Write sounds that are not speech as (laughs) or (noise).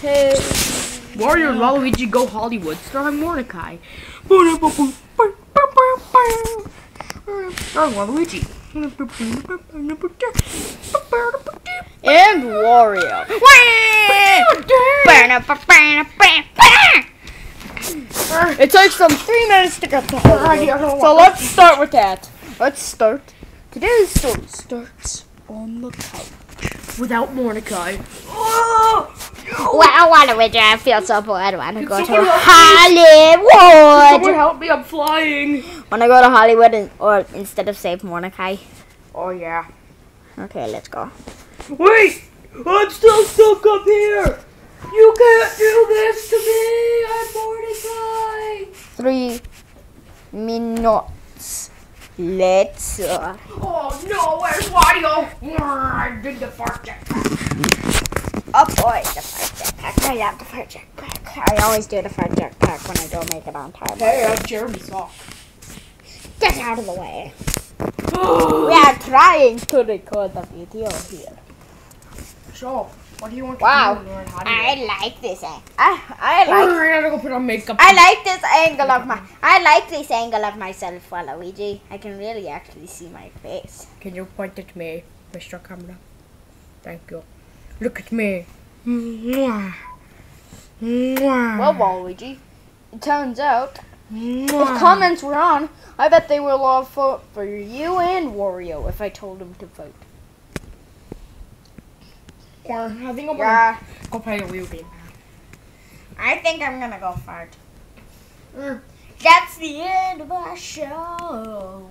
Hey. Wario and Waluigi Go Hollywood, starring Mordecai. Starring Waluigi. And Wario. It takes them three minutes to get to Hollywood. So let's start with that. Let's start. Today's story starts on the couch. Without Mordecai. (laughs) Well, I want to withdraw. I feel so bored. I want to go to Hollywood. Someone help me, I'm flying. Want to go to Hollywood in, or instead of save Mordecai? Oh yeah. Okay, let's go. Wait! I'm still stuck up here! You can't do this to me! I'm Mordecai! Three minutes. Let's. Uh, Oh no, where's Wario? I did the fart oh boy, the fire jetpack. I have the fire jetpack. I always do the fire jetpack when I don't make it on time. Hey, I'm Jeremy Sock. Get out of the way. We are trying to record the video here. So, what do you want Wow. to do? Lauren? I like this. I I Oh, like. I gotta go put on makeup. I like this angle of my. I like this angle of myself, Waluigi. I can really actually see my face. Can you point at me, Mr. Camera? Thank you. Look at me. Mwah. Mwah. Well, Waluigi, it turns out Mwah. if comments were on, I bet they will all vote for you and Wario if I told them to vote. Or I think I'm gonna go play a wheel game. I think I'm gonna go fart. Mm. That's the end of our show.